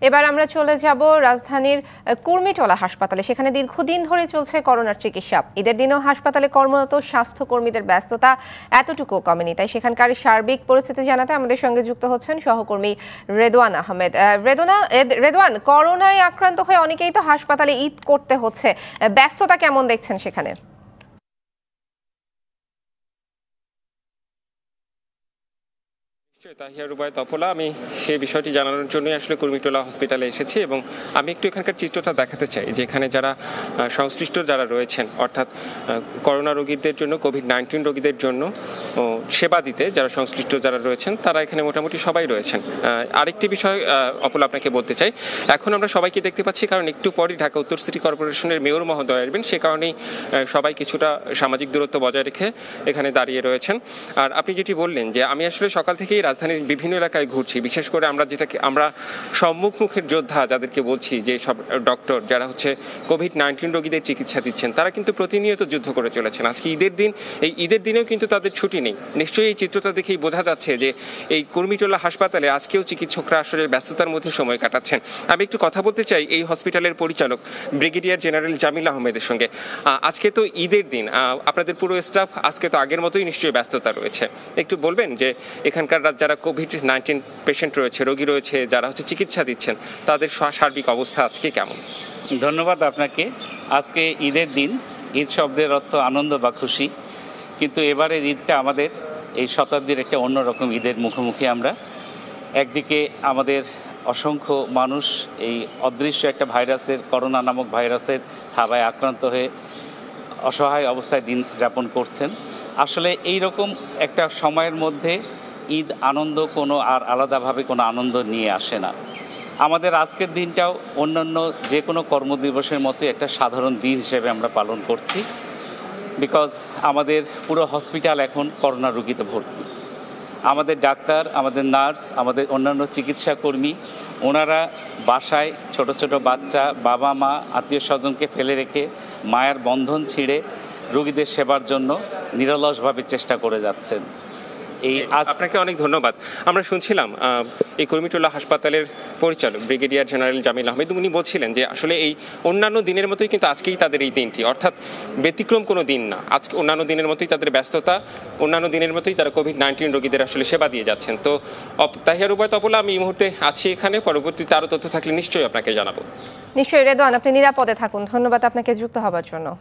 এবার আমরা চলে যাব রাজধানীর কুর্মিটোলা হাসপাতালে। সেখানে দীর্ঘদিন ধরে চলছে করোনার চিকিৎসা। ঈদের দিনেও হাসপাতালে কর্মরত স্বাস্থ্যকর্মীদের ব্যস্ততা এতটুকু কমেনি। তাই সেখানকার সার্বিক পরিস্থিতি জানাতে আমাদের সঙ্গে যুক্ত হচ্ছেন সহকর্মী রেদওয়ান আহমেদ। আহ, রেদোনা রেদওয়ান করোনায় আক্রান্ত হয়ে অনেকেই তো হাসপাতালে ঈদ করতে হচ্ছে। ব্যস্ততা কেমন দেখছেন সেখানে? নিশ্চয়ই তাহিয়া রুবায় তপলা আমি সেই বিষয়টি জানানোর জন্যই আসলে কুর্মিটোলা হসপিটালে এসেছি এবং আমি একটু এখানকার চিত্রটা দেখাতে চাই যে এখানে যারা সংশ্লিষ্ট যারা রয়েছেন, অর্থাৎ করোনা রোগীদের জন্য কোভিড নাইন্টিন রোগীদের জন্য সেবা দিতে যারা সংশ্লিষ্ট যারা রয়েছেন, তারা এখানে মোটামুটি সবাই রয়েছেন। আরেকটি বিষয় অপল আপনাকে বলতে চাই। এখন আমরা সবাইকে দেখতে পাচ্ছি, কারণ একটু পরই ঢাকা উত্তর সিটি কর্পোরেশনের মেয়র মহোদয় আসবেন, সে কারণেই সবাই কিছুটা সামাজিক দূরত্ব বজায় রেখে এখানে দাঁড়িয়ে রয়েছেন। আর আপনি যেটি বললেন যে, আমি আসলে সকাল থেকেই রাজধানীর বিভিন্ন এলাকায় ঘুরছি, বিশেষ করে আমরা যেটাকে, আমরা সম্মুখ মুখের যোদ্ধা যাদেরকে বলছি, যে সব ডক্টর যারা হচ্ছে কোভিড নাইন্টিন রোগীদের চিকিৎসা দিচ্ছেন, তারা কিন্তু প্রতিনিয়ত যুদ্ধ করে চলেছেন। আজকে ঈদের দিন, এই ঈদের দিনেও কিন্তু তাদের ছুটি নেই নিশ্চয়ই এই চিত্রটা দেখেই বোঝা যাচ্ছে যে এই কর্মীটোলা হাসপাতালে আজকেও চিকিৎসকরা আসলে ব্যস্ততার মধ্যে সময় কাটাচ্ছেন। আমি একটু কথা বলতে চাই এই হসপিটালের পরিচালক, ব্রিগেডিয়ার জেনারেল জামিল আহমেদের সঙ্গে। আজকে তো ঈদের দিন আপনাদের পুরো স্টাফ আজকে তো আগের মতোই নিশ্চয়ই ব্যস্ততা রয়েছে। একটু বলবেন যে এখানকার যারা কোভিড নাইন্টিন পেশেন্ট রয়েছে, রোগী রয়েছে, যারা হচ্ছে চিকিৎসা দিচ্ছেন, তাদের সার্বিক অবস্থা আজকে কেমন? ধন্যবাদ আপনাকে। আজকে ঈদের দিন, ঈদ শব্দের অর্থ আনন্দ বা খুশি। কিন্তু এবারের ঈদটা আমাদের এই শতাব্দীর একটা অন্যরকম ঈদের মুখোমুখি আমরা। একদিকে আমাদের অসংখ্য মানুষ এই অদৃশ্য একটা ভাইরাসের, করোনা নামক ভাইরাসের থাবায় আক্রান্ত হয়ে অসহায় অবস্থায় দিন যাপন করছেন। আসলে এই রকম একটা সময়ের মধ্যে ঈদ আনন্দ কোনো আর আলাদাভাবে কোনো আনন্দ নিয়ে আসে না। আমাদের আজকের দিনটাও অন্যান্য যে কোনো কর্মদিবসের মতো একটা সাধারণ দিন হিসেবে আমরা পালন করছি। বিকজ আমাদের পুরো হসপিটাল এখন করোনা রুগীতে ভর্তি। আমাদের ডাক্তার, আমাদের নার্স, আমাদের অন্যান্য চিকিৎসা কর্মী, ওনারা বাসায় ছোট ছোট বাচ্চা, বাবা মা, আত্মীয় স্বজনকে ফেলে রেখে মায়ের বন্ধন ছিঁড়ে রোগীদের সেবার জন্য নিরলসভাবে চেষ্টা করে যাচ্ছেন। এই আপনাকে অনেক ধন্যবাদ। আমরা শুনছিলাম আহ, এই কর্মীটোলা হাসপাতালের পরিচালক ব্রিগেডিয়ার জেনারেল জামিল আহমেদ উনি বলছিলেন যে আসলে এই অন্যান্য দিনের মতোই কিন্তু আজকেই তাদের এই দিনটি। অর্থাৎ ব্যতিক্রম কোনো দিন না। আজকে অন্যান্য দিনের মতোই তাদের ব্যস্ততা অন্যান্য দিনের মতোই তারা কোভিড নাইন্টিন রোগীদের আসলে সেবা দিয়ে যাচ্ছেন। তো তাহিয়ার উপায় তপলা আমি এই মুহূর্তে আছি এখানে। পরবর্তীতে আরও তথ্য থাকলে নিশ্চয়ই আপনাকে জানাব। নিশ্চয়ই রেদওয়ান আপনি নিরাপদে থাকুন। ধন্যবাদ আপনাকে যুক্ত হবার জন্য।